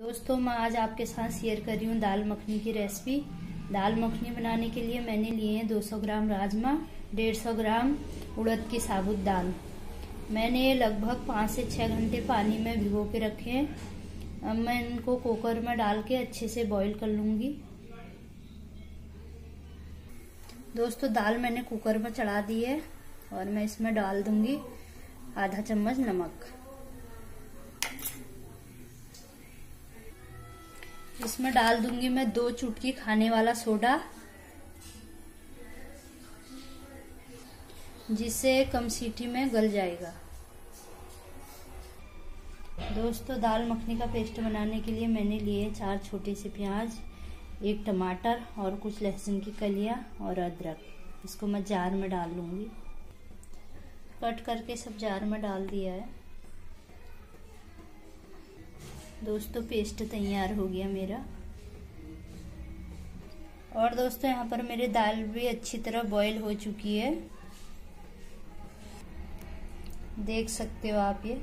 दोस्तों, मैं आज आपके साथ शेयर कर रही हूँ दाल मखनी की रेसिपी दाल मखनी बनाने के लिए मैंने लिए हैं 200 ग्राम राजमा 150 ग्राम उड़द की साबुत दाल। मैंने ये लगभग पाँच से छः घंटे पानी में भिगो के रखे हैं। अब मैं इनको कुकर में डाल के अच्छे से बॉईल कर लूँगी। दोस्तों, दाल मैंने कुकर में चढ़ा दी है और मैं इसमें डाल दूँगी आधा चम्मच नमक। इसमें डाल दूँगी मैं दो चुटकी खाने वाला सोडा, जिससे कम सीटी में गल जाएगा। दोस्तों, दाल मखनी का पेस्ट बनाने के लिए मैंने लिए चार छोटे से प्याज, एक टमाटर और कुछ लहसुन की कलिया और अदरक। इसको मैं जार में डाल लूँगी। कट करके सब जार में डाल दिया है। दोस्तों, पेस्ट तैयार हो गया मेरा। और दोस्तों, यहाँ पर मेरी दाल भी अच्छी तरह बॉईल हो चुकी है। देख सकते हो आप ये।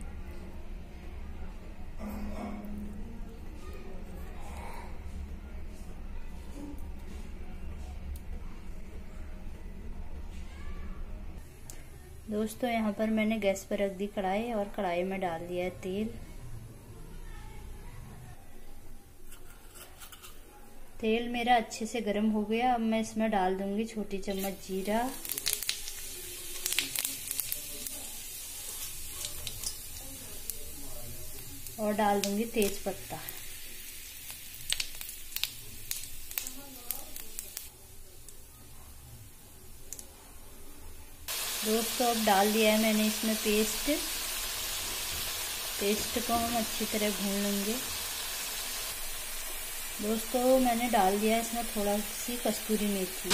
दोस्तों, यहाँ पर मैंने गैस पर रख दी कढ़ाई और कढ़ाई में डाल दिया है तेल। तेल मेरा अच्छे से गर्म हो गया। अब मैं इसमें डाल दूँगी छोटी चम्मच जीरा। और डाल दूँगी तेज पत्ता। दोस्तों, अब डाल दिया है मैंने इसमें पेस्ट। पेस्ट को हम अच्छी तरह भून लेंगे। दोस्तों, मैंने डाल दिया इसमें थोड़ा सी कस्तूरी मेथी।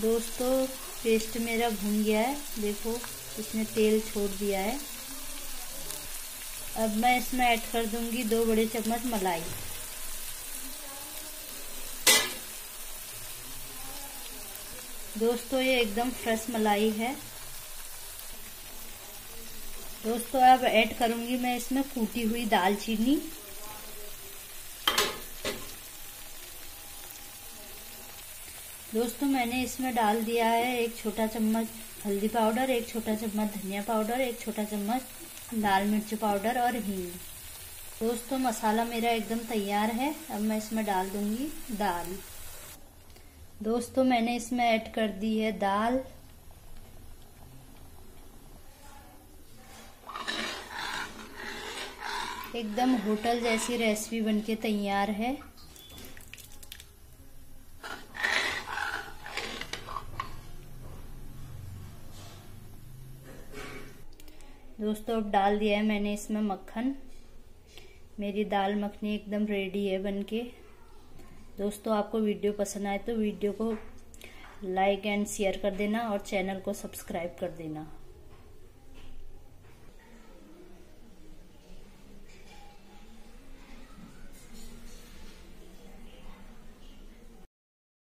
दोस्तों पेस्ट मेरा भून गया है। देखो, इसने तेल छोड़ दिया है। अब मैं इसमें ऐड कर दूँगी दो बड़े चम्मच मलाई। दोस्तों, ये एकदम फ्रेश मलाई है। दोस्तों, अब ऐड करूँगी मैं इसमें कूटी हुई दालचीनी। दोस्तों, मैंने इसमें डाल दिया है एक छोटा चम्मच हल्दी पाउडर, एक छोटा चम्मच धनिया पाउडर, एक छोटा चम्मच लाल मिर्च पाउडर और हींग। दोस्तों, मसाला मेरा एकदम तैयार है। अब मैं इसमें डाल दूँगी दाल। दोस्तों, मैंने इसमें ऐड कर दी है दाल। एकदम होटल जैसी रेसिपी बनके तैयार है। दोस्तों, अब डाल दिया है मैंने इसमें मक्खन। मेरी दाल मखनी एकदम रेडी है बनके। दोस्तों, आपको वीडियो पसंद आए तो वीडियो को लाइक एंड शेयर कर देना और चैनल को सब्सक्राइब कर देना।